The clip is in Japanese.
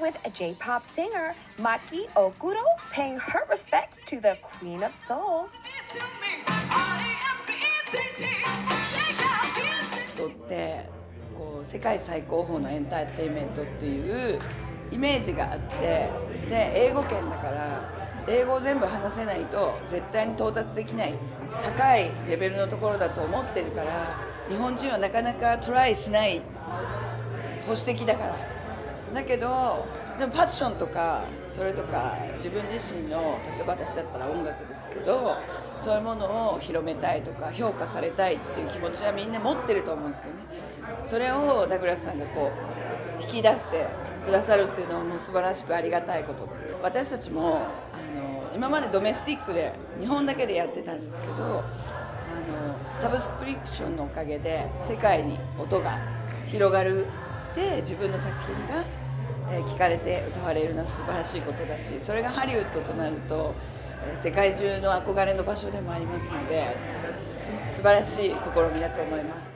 with a J-pop singer, Maki Okuro, paying her respects to the Queen of Soul. とってこう世界最高峰のエンターテインメントっていうイメージがあってで英語圏だから英語を全部話せないと絶対に到達できない高いレベルのところだと思ってるから日本人はなかなかトライしない保守的だからだけどでもファッションとかそれとか自分自身の例えば私だったら音楽ですけどそういうものを広めたいとか評価されたいっていう気持ちはみんな持ってると思うんですよね。それをダグラスさんがこう引き出してくださるっていうのはもう素晴らしくありがたいことです。私たちもあの今までドメスティックで日本だけでやってたんですけどあのサブスクリプションのおかげで世界に音が広がるで自分の作品が聴かれて歌われるのは素晴らしいことだしそれがハリウッドとなると世界中の憧れの場所でもありますので素晴らしい試みだと思います。